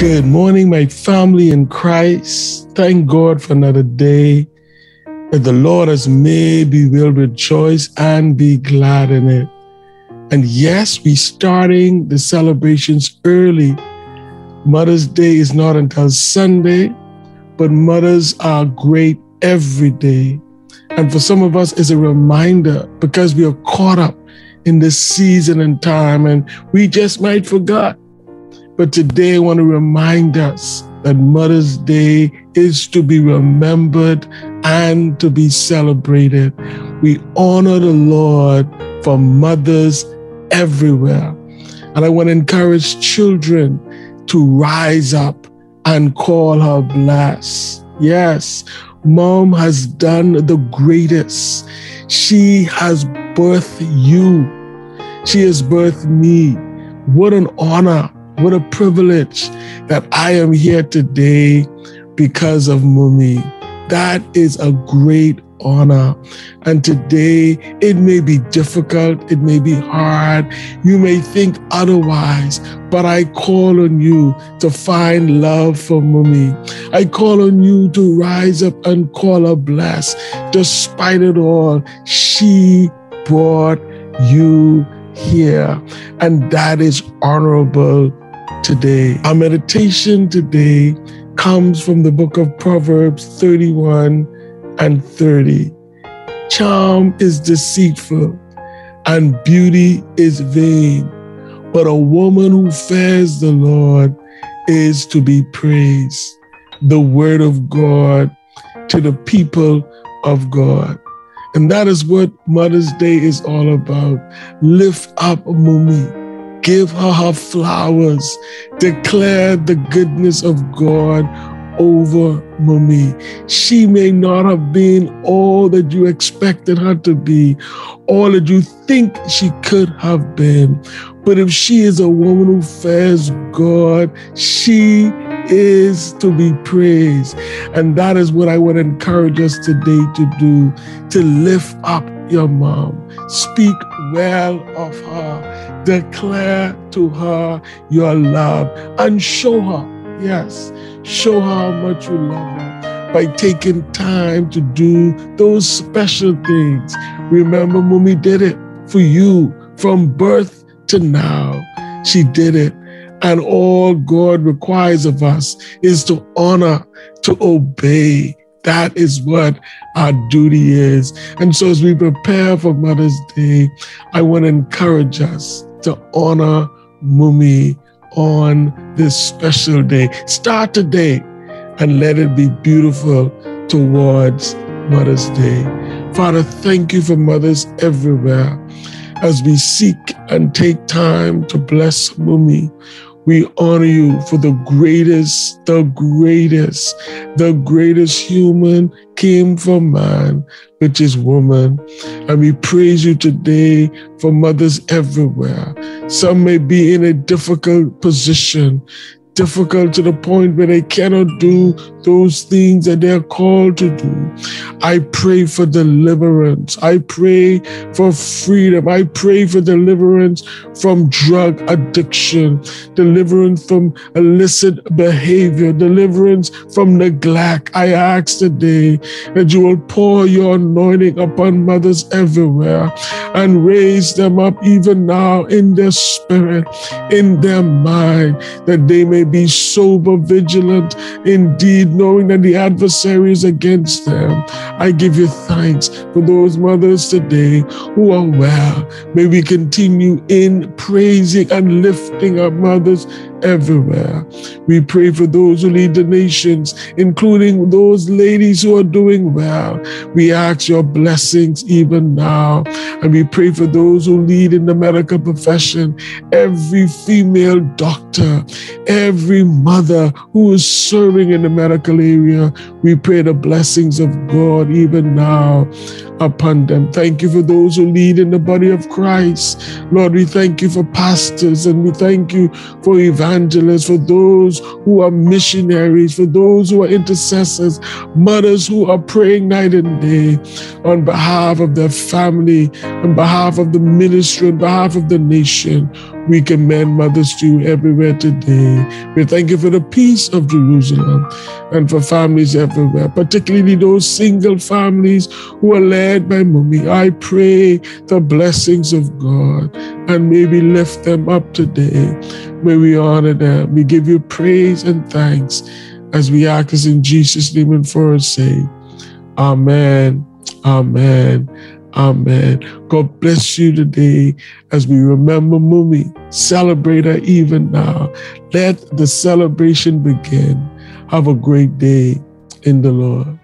Good morning, my family in Christ. Thank God for another day that the Lord has made. We will rejoice and be glad in it. And yes, we're starting the celebrations early. Mother's Day is not until Sunday, but mothers are great every day. And for some of us, it's a reminder because we are caught up in this season and time, and we just might forget but today I want to remind us that Mother's Day is to be remembered and to be celebrated. We honor the Lord for mothers everywhere. And I want to encourage children to rise up and call her blessed. Yes, mom has done the greatest. She has birthed you. She has birthed me. What an honor what a privilege that I am here today because of Mumi. That is a great honor. And today it may be difficult, it may be hard, you may think otherwise, but I call on you to find love for Mummy. I call on you to rise up and call her blessed. Despite it all, she brought you here, and that is honorable today. Our meditation today comes from the book of Proverbs 31 and 30. Charm is deceitful and beauty is vain, but a woman who fears the Lord is to be praised. The word of God to the people of God. And that is what Mother's Day is all about. Lift up a Mummy Give her her flowers. Declare the goodness of God over Mummy. She may not have been all that you expected her to be, all that you think she could have been. But if she is a woman who fears God, she is to be praised. And that is what I would encourage us today to do to lift up your mom. Speak well of her. Declare to her your love and show her, yes, show her how much you love her by taking time to do those special things. Remember, Mummy did it for you from birth to now. She did it. And all God requires of us is to honor, to obey, that is what our duty is. And so, as we prepare for Mother's Day, I want to encourage us to honor Mummy on this special day. Start today and let it be beautiful towards Mother's Day. Father, thank you for mothers everywhere as we seek and take time to bless Mummy. We honor you for the greatest, the greatest, the greatest human came from man, which is woman. And we praise you today for mothers everywhere. Some may be in a difficult position difficult to the point where they cannot do those things that they're called to do. I pray for deliverance. I pray for freedom. I pray for deliverance from drug addiction, deliverance from illicit behavior, deliverance from neglect. I ask today that you will pour your anointing upon mothers everywhere and raise them up even now in their spirit, in their mind, that they may be sober, vigilant, indeed, knowing that the adversary is against them. I give you thanks for those mothers today who are well. May we continue in praising and lifting our mothers everywhere. We pray for those who lead the nations, including those ladies who are doing well. We ask your blessings even now. And we pray for those who lead in the medical profession, every female doctor, every mother who is serving in the medical area. We pray the blessings of God even now upon them. Thank you for those who lead in the body of Christ. Lord, we thank you for pastors and we thank you for evangelists, for those who are missionaries, for those who are intercessors, mothers who are praying night and day on behalf of their family, on behalf of the ministry, on behalf of the nation. We commend mothers to everywhere today. We thank you for the peace of Jerusalem and for families everywhere, particularly those single families who are led by mommy. I pray the blessings of God and may we lift them up today. May we honor them. We give you praise and thanks as we ask us in Jesus' name and for our sake. Amen. Amen. Amen. God bless you today as we remember Mumi. Celebrate her even now. Let the celebration begin. Have a great day in the Lord.